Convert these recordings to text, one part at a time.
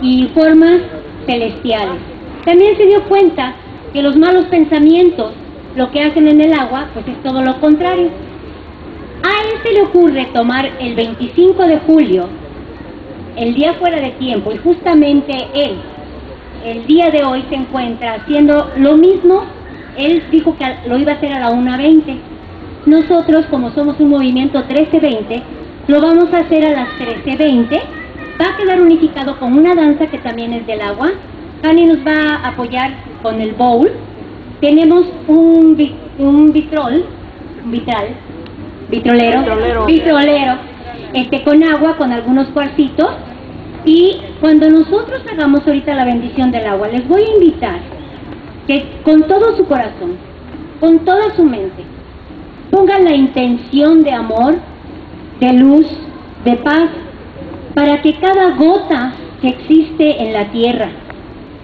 y formas celestiales. También se dio cuenta que los malos pensamientos lo que hacen en el agua, pues es todo lo contrario. A él se le ocurre tomar el 25 de julio, el día fuera de tiempo, y justamente él, el día de hoy, se encuentra haciendo lo mismo. Él dijo que lo iba a hacer a la 1.20. Nosotros, como somos un movimiento 13-20, lo vamos a hacer a las 13.20. Va a quedar unificado con una danza que también es del agua. Fanny nos va a apoyar con el bowl. Tenemos un, un vitrol, un vitral, vitrolero, Vitrolero. vitrolero, este, con agua, con algunos cuarcitos. Y cuando nosotros hagamos ahorita la bendición del agua, les voy a invitar que con todo su corazón, con toda su mente, pongan la intención de amor, de luz, de paz, para que cada gota que existe en la tierra,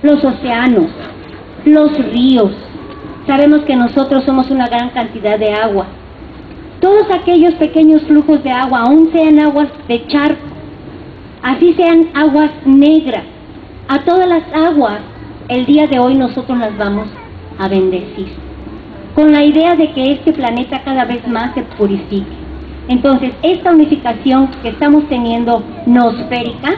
los océanos, los ríos, sabemos que nosotros somos una gran cantidad de agua, todos aquellos pequeños flujos de agua, aún sean aguas de charco, así sean aguas negras, a todas las aguas, el día de hoy nosotros las vamos a bendecir, con la idea de que este planeta cada vez más se purifique. Entonces, esta unificación que estamos teniendo nosférica,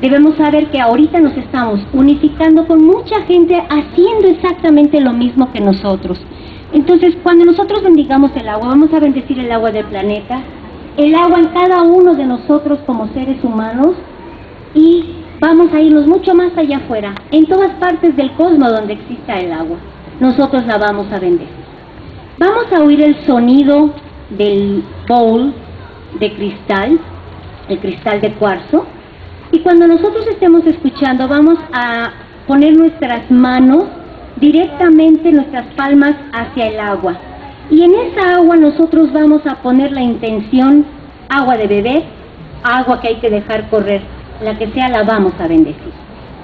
debemos saber que ahorita nos estamos unificando con mucha gente haciendo exactamente lo mismo que nosotros. Entonces, cuando nosotros bendigamos el agua, vamos a bendecir el agua del planeta, el agua en cada uno de nosotros como seres humanos y vamos a irnos mucho más allá afuera, en todas partes del cosmos donde exista el agua. Nosotros la vamos a bendecir. Vamos a oír el sonido del bowl de cristal, el cristal de cuarzo, y cuando nosotros estemos escuchando, vamos a poner nuestras manos directamente, nuestras palmas hacia el agua. Y en esa agua nosotros vamos a poner la intención, agua de beber, agua que hay que dejar correr, la que sea la vamos a bendecir.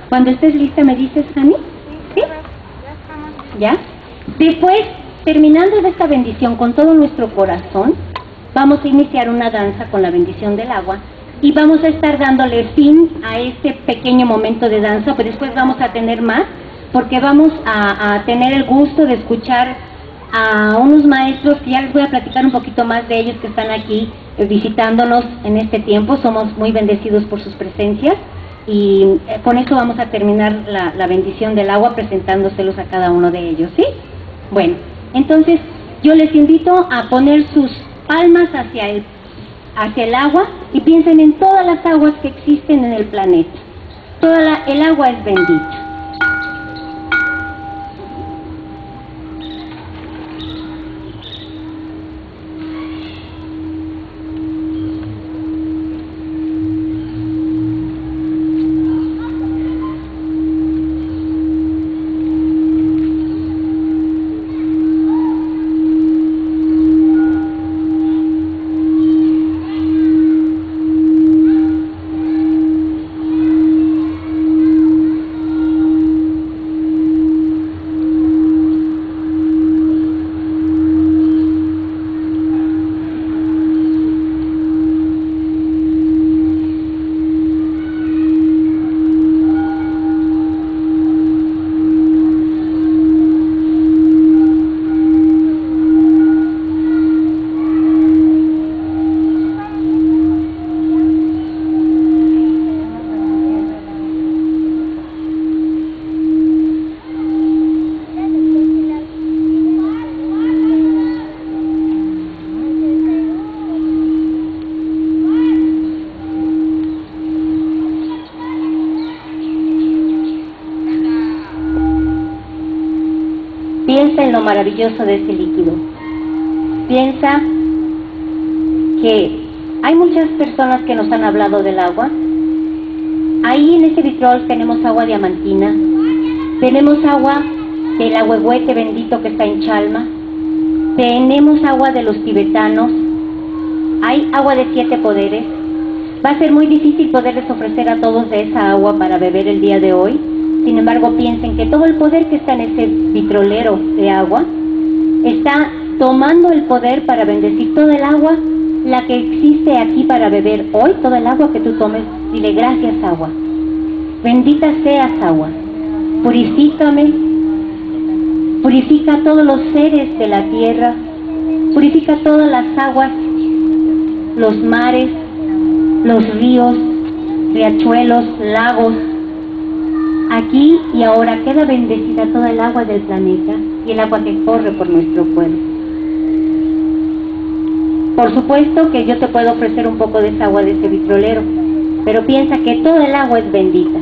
Cuando estés lista me dices, Jani, ¿sí? ¿Ya? Después, terminando de esta bendición con todo nuestro corazón, vamos a iniciar una danza con la bendición del agua y vamos a estar dándole fin a este pequeño momento de danza, pero después vamos a tener más, porque vamos a, tener el gusto de escuchar a unos maestros que ya les voy a platicar un poquito más de ellos que están aquí eh, visitándonos en este tiempo. Somos muy bendecidos por sus presencias y eh, con eso vamos a terminar la bendición del agua presentándoselos a cada uno de ellos, ¿sí? Bueno, entonces yo les invito a poner sus palmas hacia el, hacia el agua y piensen en todas las aguas que existen en el planeta. Toda el agua es bendita. En lo maravilloso de este líquido. Piensa que hay muchas personas que nos han hablado del agua. Ahí en ese vitrol tenemos agua diamantina, tenemos agua del agüehuete bendito que está en Chalma, tenemos agua de los tibetanos, hay agua de siete poderes. Va a ser muy difícil poderles ofrecer a todos de esa agua para beber el día de hoy. Sin embargo, piensen que todo el poder que está en ese vitrolero de agua está tomando el poder para bendecir toda el agua, la que existe aquí para beber hoy, toda el agua que tú tomes. Dile gracias agua. bendita seas agua, purifícame, purifica a todos los seres de la tierra, purifica todas las aguas, los mares, los ríos, riachuelos, lagos. Aquí y ahora queda bendecida toda el agua del planeta y el agua que corre por nuestro pueblo. Por supuesto que yo te puedo ofrecer un poco de esa agua de ese vitrolero, pero piensa que toda el agua es bendita.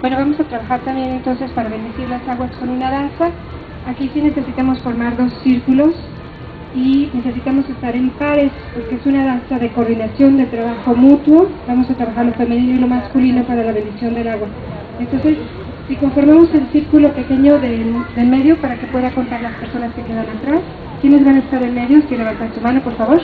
Bueno, vamos a trabajar también entonces para bendecir las aguas con una danza. Aquí sí necesitamos formar dos círculos y necesitamos estar en pares porque es una danza de coordinación, de trabajo mutuo. Vamos a trabajar lo femenino y lo masculino para la bendición del agua. Entonces, si conformamos el círculo pequeño del, medio para que pueda contar las personas que quedan atrás, ¿quiénes van a estar en medio? Si levantan su mano, por favor.